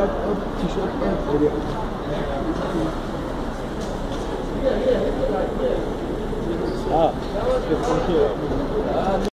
up, t-shirt. Ah, c'est tranquille.